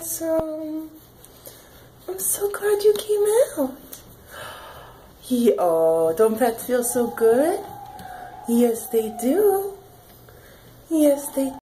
handsome. I'm so glad you came out. He, oh, don't pets feel so good? Yes, they do. Yes, they do.